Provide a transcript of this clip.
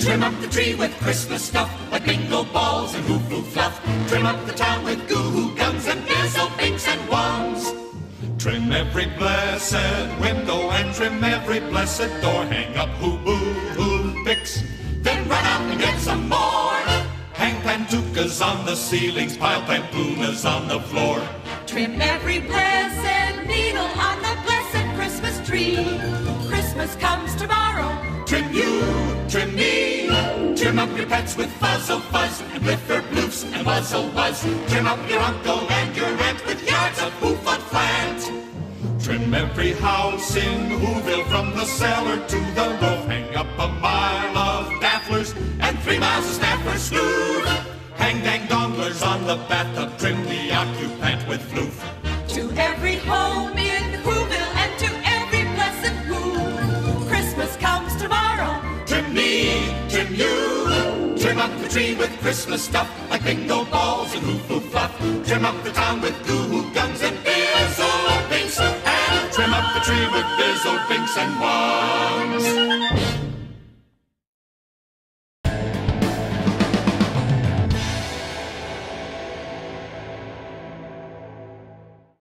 Trim up the tree with Christmas stuff, like bingo balls and hoo-hoo fluff. Trim up the town with goo-hoo guns and bizzle binks and wands. Trim every blessed window and trim every blessed door. Hang up hoo-boo-hoo picks, Then run out and get some more. hang pantukas on the ceilings, pile pampunas on the floor. Trim every blessed needle on the blessed Christmas tree. Christmas comes tomorrow. Pets with fuzzle fuzz and bliffer bloofs and wuzzle wuzz. Trim up your uncle and your aunt with yards of hoof on flat. Trim every house in Whoville from the cellar to the roof. Hang up a mile of dafflers And three miles of snappers smooth. Hang dang donglers on the bathtub, trim the occupant with floof. To every home up the tree with Christmas stuff, like bingo balls and hoo hoo fluff. Trim up the town with goo hoo guns and bizzle binks. And trim up the tree with bizzle binks and wangs.